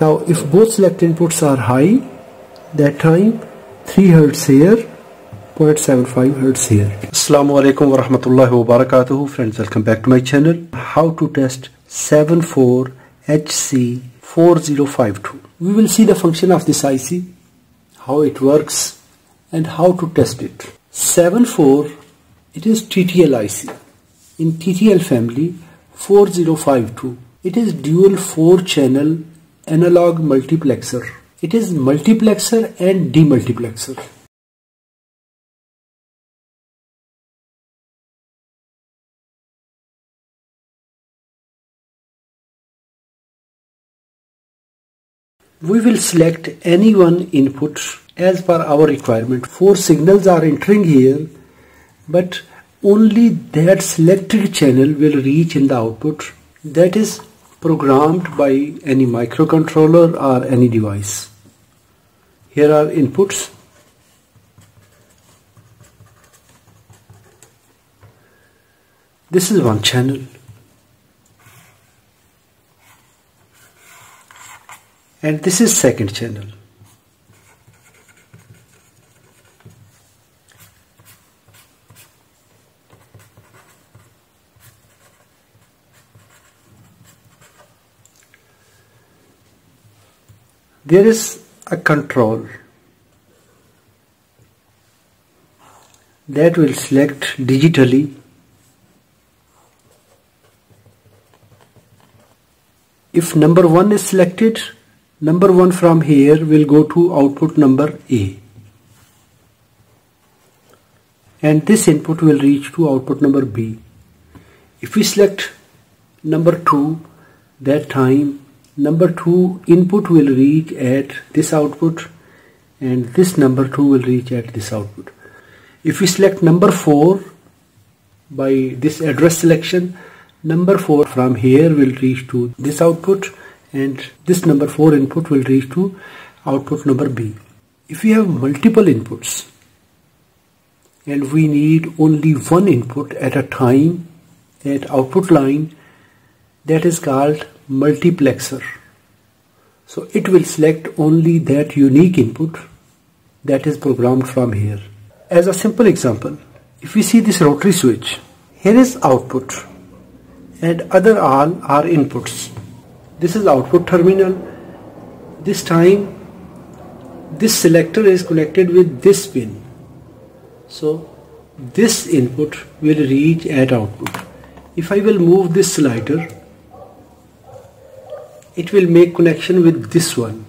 Now if both select inputs are high, that time 3 Hz here, 0.75 hertz here. Assalamu alaikum wa rahmatullahi wa barakatuhu. Friends, welcome back to my channel. How to test 74HC4052. We will see the function of this IC, how it works and how to test it. 74, it is TTL IC. In TTL family, 4052. It is dual 4 channel analog multiplexer. It is multiplexer and demultiplexer. We will select any one input as per our requirement. Four signals are entering here, but only that selected channel will reach in the output that is programmed by any microcontroller or any device. Here are inputs. This is one channel. And this is second channel. There is a control that will select digitally if number 1 is selected number 1 from here will go to output number A. And this input will reach to output number B. If we select number 2 that time number 2 input will reach at this output and this number 2 will reach at this output. If we select number 4 by this address selection number 4 from here will reach to this output and this number 4 input will reach to output number B. If we have multiple inputs and we need only one input at a time at output line that is called multiplexer. So it will select only that unique input that is programmed from here. As a simple example, if we see this rotary switch, here is output and other all are inputs. This is output terminal. This time this selector is connected with this pin. So this input will reach at output. If I will move this slider it will make connection with this one.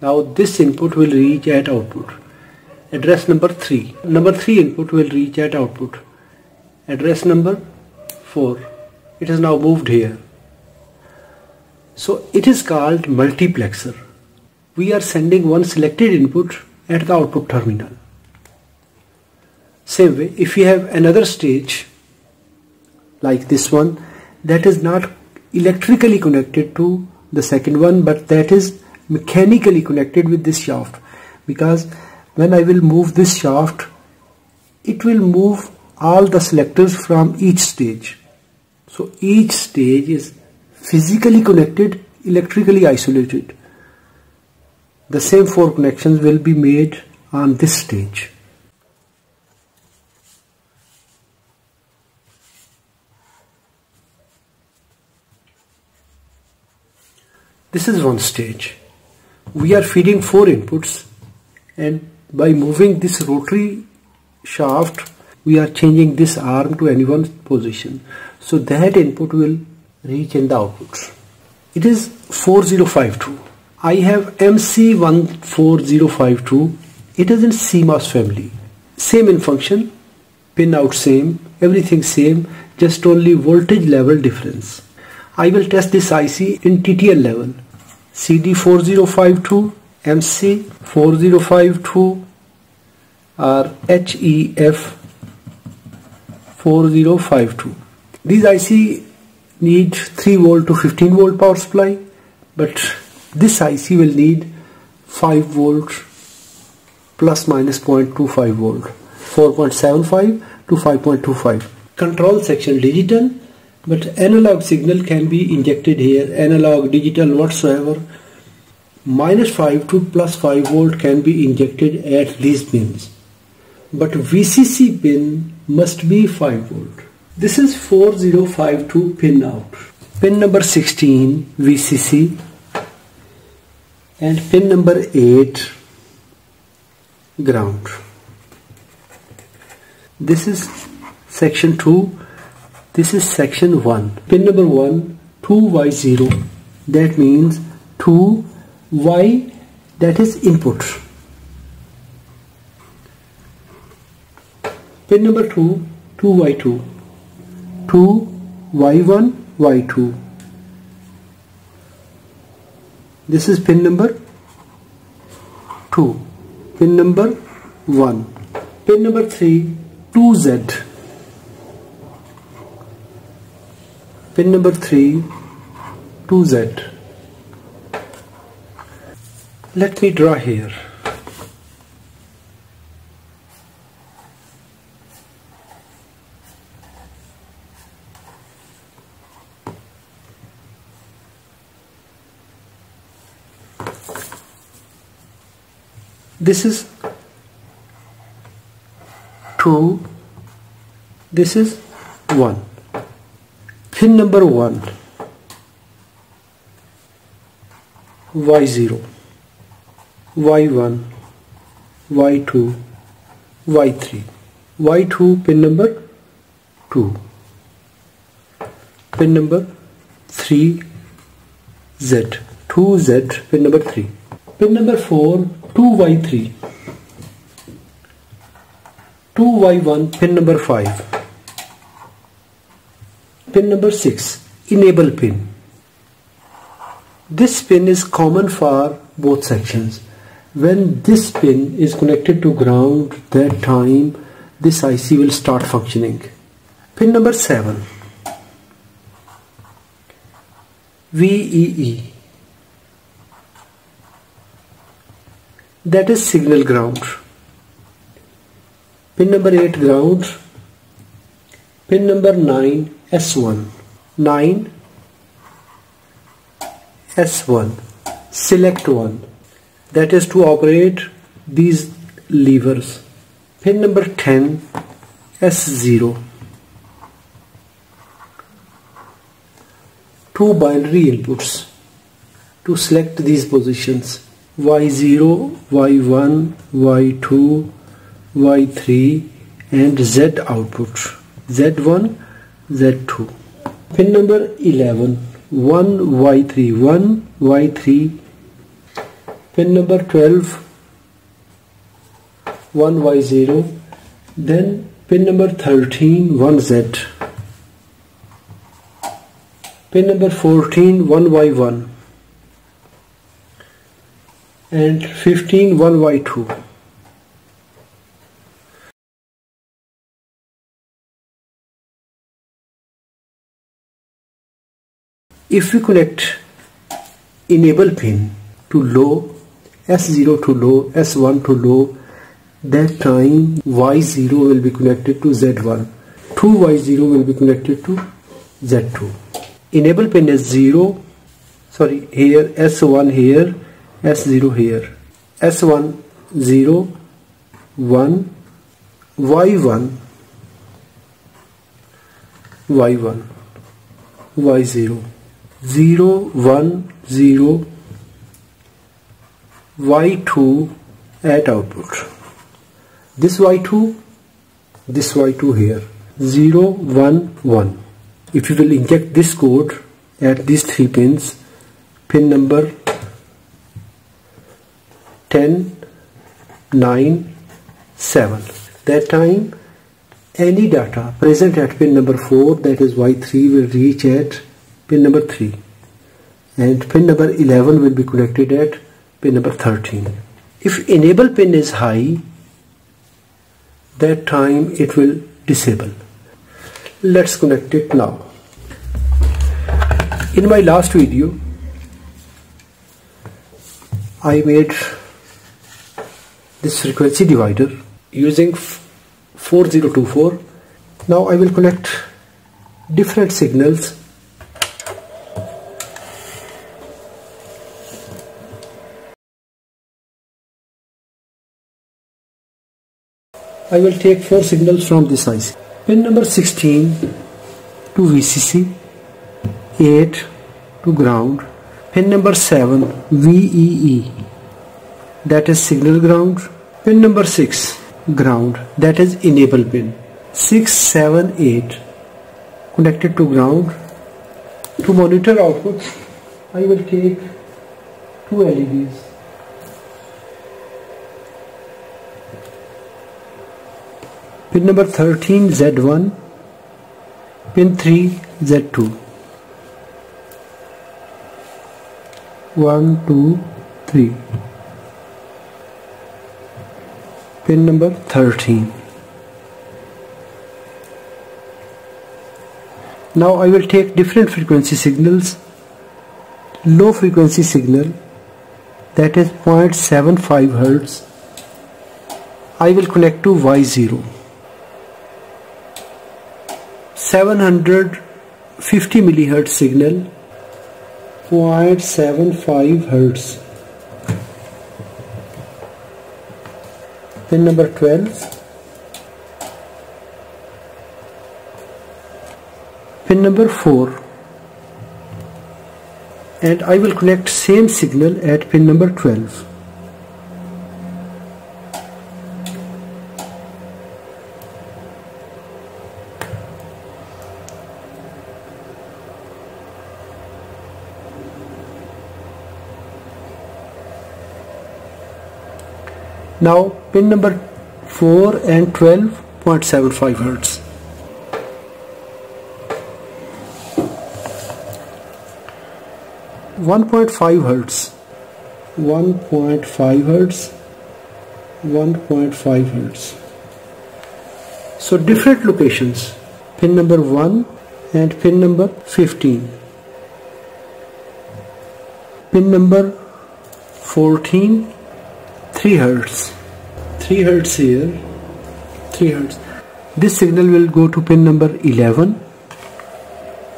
Now this input will reach at output. Address number 3 number 3 input will reach at output. Address number 4 it is now moved here. So it is called multiplexer. We are sending one selected input at the output terminal. Same way if we have another stage like this one that is not electrically connected to the second one but that is mechanically connected with this shaft. Because when I will move this shaft it will move all the selectors from each stage. So each stage is physically connected electrically isolated. The same four connections will be made on this stage This is one stage. We are feeding four inputs and by moving this rotary shaft we are changing this arm to any one position. So that input will reach in the output. It is 4052. I have MC14052. It is in CMOS family. Same in function, pin out same, everything same, just only voltage level difference. I will test this IC in TTL level. CD4052, MC4052 or HEF4052. These IC need 3 volt to 15 volt power supply but this IC will need 5 volt plus minus 0.25 volt 4.75 to 5.25 control section digital but analog signal can be injected here. Analog digital whatsoever. Minus 5 to plus 5 volt can be injected at these pins. But VCC pin must be 5 volt. This is 4052 pin out. Pin number 16 VCC and pin number 8 ground. This is section 2 this is section 1 pin number 1 2y0 that means 2y that is input. Pin number 2 2y2 2y1 y2 this is pin number 2 pin number 1 pin number 3 2z pin number 3 2z let me draw here. This is 2 this is 1 pin number 1 y0 y1 y2 y3 y2 pin number 2 pin number 3 z. 2z pin number 3 pin number 4 2y3 2y1 pin number 5 Pin number 6 Enable pin. This pin is common for both sections. When this pin is connected to ground that time this IC will start functioning. Pin number 7 VEE that is signal ground. Pin number 8 ground. Pin number 9 S1 9 S1 select one. That is to operate these levers. Pin number 10 S0 two binary inputs to select these positions. Y0 y1 y2 y3 and z output z1 Z2 pin number 11 1Y3 1Y3 pin number 12 1Y0 then pin number 13 1Z pin number 14 1Y1 and 15 1Y2 if we connect enable pin to low S0 to low S1 to low that time Y0 will be connected to Z1 2Y0 will be connected to Z2 enable pin is 0 sorry here S1 here S0 here. S1 0 1 Y1 Y1 Y0 0 1 0 y2 at output. This y2 this y2 here 0 1 1 if you will inject this code at these three pins pin number 10 9 7 that time any data present at pin number 4 that is y3 will reach at pin number 3 and pin number 11 will be connected at pin number 13 if enable pin is high that time it will disable. Let's connect it now. In my last video I made this frequency divider using 4024 now I will connect different signals I will take four signals from this IC. Pin number 16 to VCC, 8 to ground, pin number 7 VEE that is signal ground, pin number 6 ground that is enable pin, 6, 7, 8 connected to ground. To monitor output I will take two LEDs pin number 13 Z1 pin 3 Z2 1 2 3 pin number 13 now I will take different frequency signals. Low frequency signal that is 0.75 Hertz. I will connect to Y0 750 millihertz signal 0.75 hertz. Pin number 12 pin number 4 and I will connect same signal at pin number 12 Now pin number 4 and 12.75 Hertz. One point five hertz, one point five hertz, one point five hertz. So different locations. Pin number one and pin number fifteen. Pin number fourteen 3 hertz. 3 hertz here. 3 hertz. This signal will go to pin number 11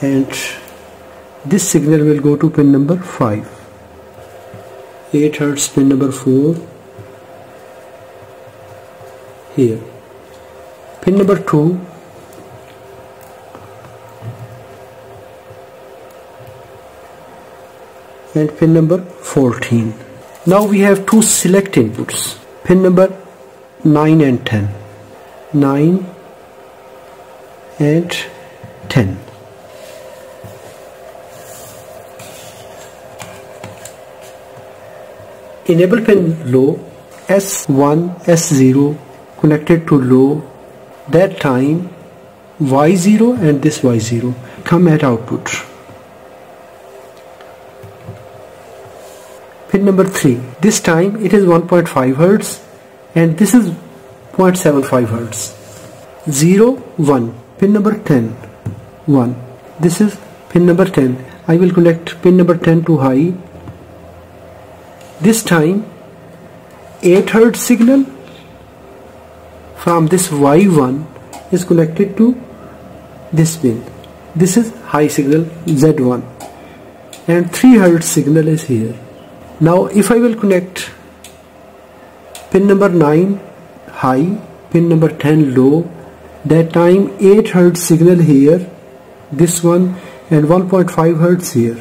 and this signal will go to pin number 5 8 hertz pin number 4 here. Pin number 2 and pin number 14 now we have two select inputs, pin number 9 and 10. 9 and 10. Enable pin low S1 S0 connected to low that time Y0 and this Y0 come at output. Pin number 3 this time it is 1.5 Hertz and this is 0.75 Hertz. 0 1 pin number 10 1 this is pin number 10 I will connect pin number 10 to high. This time 8 Hertz signal from this Y1 is connected to this pin. This is high signal Z1 and 3 Hertz signal is here now if I will connect pin number 9 high pin number 10 low that time 8 Hertz signal here this one and 1.5 Hertz here.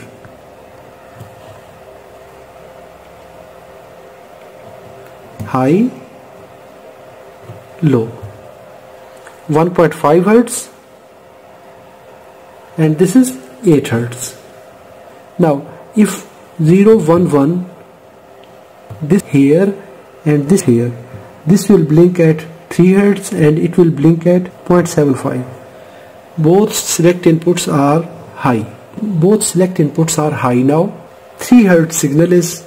High low. 1.5 Hertz and this is 8 Hertz. Now if 0 1 1 this here and this here. This will blink at 3 Hertz and it will blink at 0.75 both select inputs are high. Both select inputs are high now. 3 Hertz signal is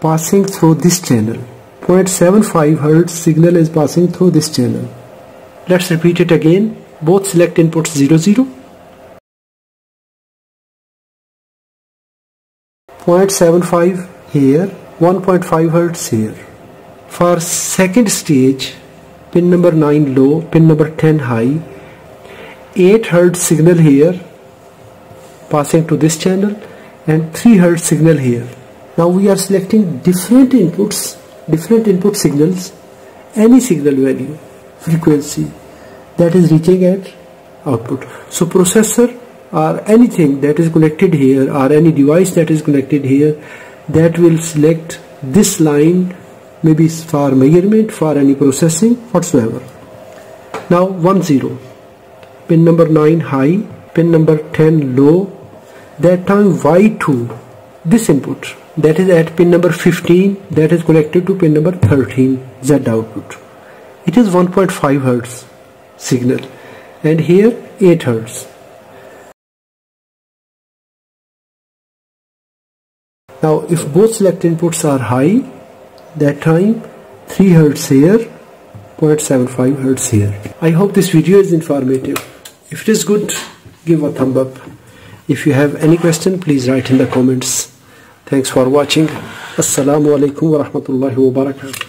passing through this channel. 0.75 Hertz signal is passing through this channel. Let's repeat it again. Both select inputs 0 0 0.75 here 1.5 Hertz here. For second stage pin number 9 low pin number 10 high. 8 hertz signal here passing to this channel and 3 hertz signal here. Now we are selecting different inputs different input signals any signal value frequency that is reaching at output. So processor or anything that is connected here or any device that is connected here that will select this line maybe for measurement for any processing whatsoever. Now 1 0 pin number 9 high pin number 10 low. That time y2 this input that is at pin number 15 that is connected to pin number 13 z output. It is 1.5 hertz signal. And here 8 hertz now if both select inputs are high that time 3 hertz here 0.75 hertz here. I hope this video is informative. If it is good give a thumb up. If you have any question please write in the comments. Thanks for watching. Assalamu alaikum wa rahmatullahi wa barakatuh